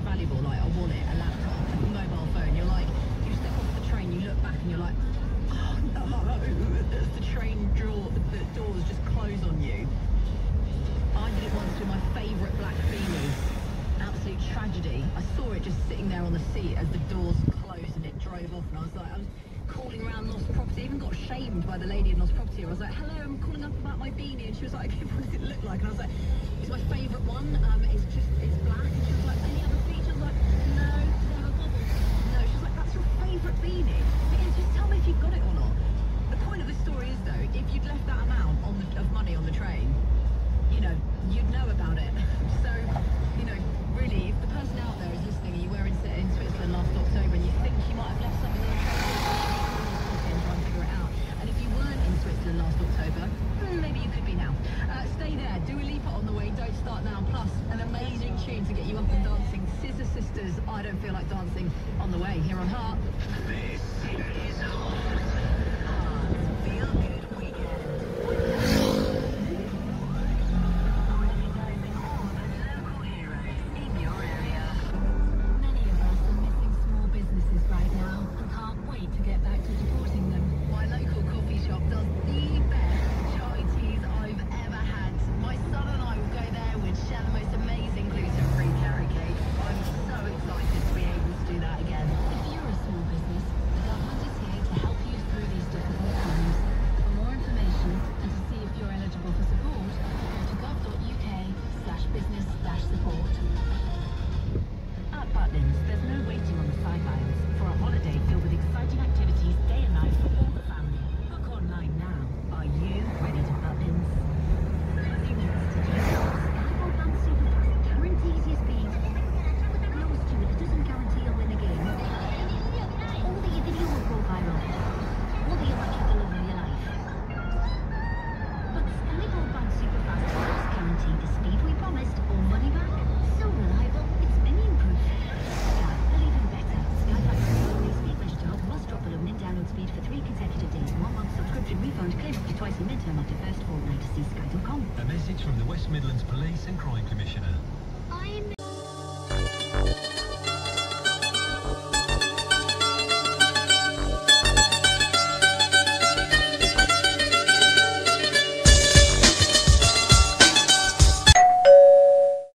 very valuable, like a wallet, a laptop, a mobile phone. You're like, you step off the train, you look back and you're like, oh no, there's the train door, the doors just close on you. I did it once with my favourite black beanie. Absolute tragedy. I saw it just sitting there on the seat as the doors closed and it drove off and I was like, I was calling around lost property. Even got shamed by the lady in lost property. I was like, hello, I'm calling up about my beanie. And she was like, what does it look like? And I was like, it's my favourite one. Um, it's just, it's black. And she was like, any other features? I was like, no. tune to get you up and dancing. Scissor Sisters, I Don't Feel Like Dancing on the way here on Heart. twice a midterm after first fortnight see sky.com. A message from the West Midlands Police and Crime Commissioner.